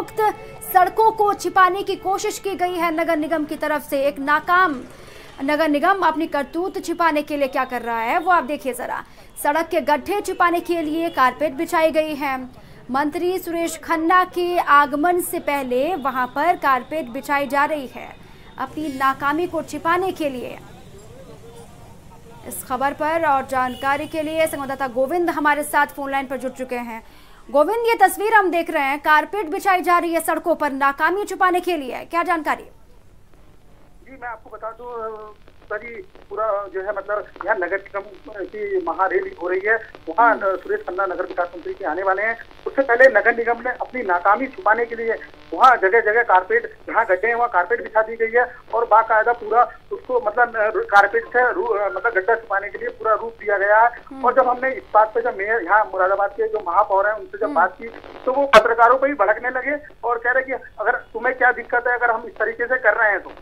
मुक्त सड़कों को छिपाने की कोशिश की गई है। नगर निगम की तरफ़ से एक नाकाम नगर निगम अपनी करतूत छिपाने के लिए क्या कर रहा है, वो आप देखिए जरा। सड़क के गड्ढे छिपाने के लिए कारपेट बिछाई गई है। मंत्री सुरेश खन्ना के आगमन से पहले वहाँ पर कारपेट बिछाई जा रही है। अपनी नाकामी को छिपाने के लिए। इस खबर पर और जानकारी के लिए संवाददाता गोविंद हमारे साथ फ़ोन लाइन पर जुड़ चुके हैं। गोविंद, ये तस्वीर हम देख रहे हैं, कारपेट बिछाई जा रही है सड़कों पर, नाकामी छुपाने के लिए। क्या जानकारी? जी, मैं आपको बता दूँ सरी पूरा जो है मतलब यहाँ नगर निगम की महारैली हो रही है। वहाँ सुरेश खन्ना नगर विकास मंत्री के आने वाले हैं। उससे पहले नगर निगम ने अपनी नाकामी छुपाने के लिए वहाँ जगह जगह कारपेट जहाँ गड्ढे हैं वहाँ कारपेट बिछा दी गई है और बाकायदा पूरा उसको मतलब कारपेट से मतलब गड्ढा छुपाने के लिए पूरा रूप दिया गया है। और जब हमने इस बात पे जब मेयर यहाँ मुरादाबाद के जो महापौर हैं उनसे जब बात की तो वो पत्रकारों पर ही भड़कने लगे और कह रहे कि अगर तुम्हें क्या दिक्कत है अगर हम इस तरीके से कर रहे हैं तो।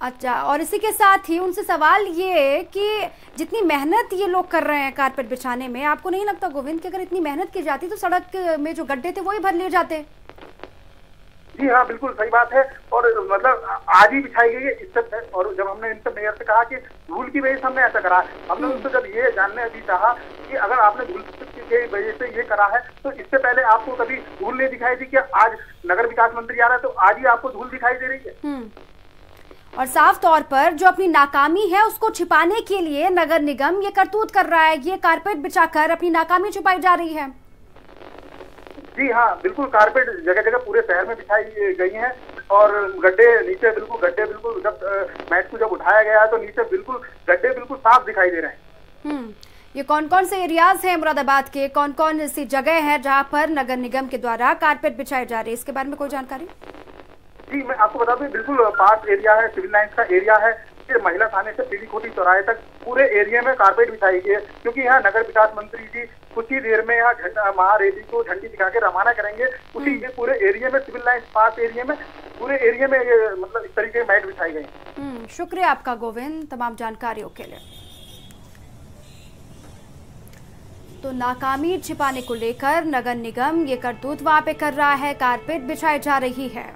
अच्छा और इसी के साथ ही उनसे सवाल ये कि जितनी मेहनत ये लोग कर रहे हैं कारपेट बिछाने में आपको नहीं लगता गोविंद कि अगर इतनी मेहनत की जाती तो सड़क में जो गड्ढे थे वो ही भर लिए जाते? जी हाँ बिल्कुल सही बात है। और मतलब आज ही बिछाई गई है इससे और जब हमने इनसे मेयर से कहा कि धूल की वजह से हमने ऐसा करा हमने उनसे जब ये जानने अभी चाहा कि अगर आपने धूल की वजह से ये करा है तो इससे पहले आपको कभी धूल नहीं दिखाई दी कि आज नगर विकास मंत्री आ रहा है तो आज ही आपको धूल दिखाई दे रही है। और साफ़ तौर पर जो अपनी नाकामी है उसको छिपाने के लिए नगर निगम ये करतूत कर रहा है ये कारपेट बिछाकर अपनी नाकामी छुपाई जा रही है। जी हाँ बिल्कुल कारपेट जगह जगह पूरे शहर में बिछाई गई है और गड्ढे नीचे बिल्कुल गड्ढे बिल्कुल जब मैट को जब उठाया गया है तो नीचे बिल्कुल गड्ढे बिल्कुल साफ़ दिखाई दे रहे हैं। ये कौन कौन से एरियाज़ हैं मुरादाबाद के? कौन कौन सी जगह है जहाँ पर नगर निगम के द्वारा कारपेट बिछाए जा रहे हैं? इसके बारे में कोई जानकारी? जी मैं आपको बता दूँ बिल्कुल पार्क एरिया है सिविल लाइन्स का एरिया है। फिर महिला थाने से पीली खोटी चौराहे तक पूरे एरिया में कारपेट बिछाई गई है क्योंकि यहाँ नगर विकास मंत्री जी कुछ ही देर में यहाँ झंडा महारैली को झंडी दिखा के रवाना करेंगे। उसी ये पूरे एरिया में सिविल लाइन्स पार्क एरिया में पूरे एरिया में ये मतलब इस तरीके मैट बिछाई गई। शुक्रिया आपका गोविंद तमाम जानकारियों के लिए। तो नाकामी छिपाने को लेकर नगर निगम ये करतूत वहाँ पे कर रहा है कारपेट बिछाई जा रही है।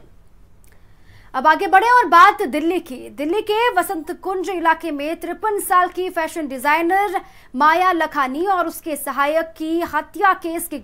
अब आगे बढ़े और बात दिल्ली की। दिल्ली के वसंत कुंज इलाके में तिरपन साल की फ़ैशन डिज़ाइनर माया लखानी और उसके सहायक की हत्या केस की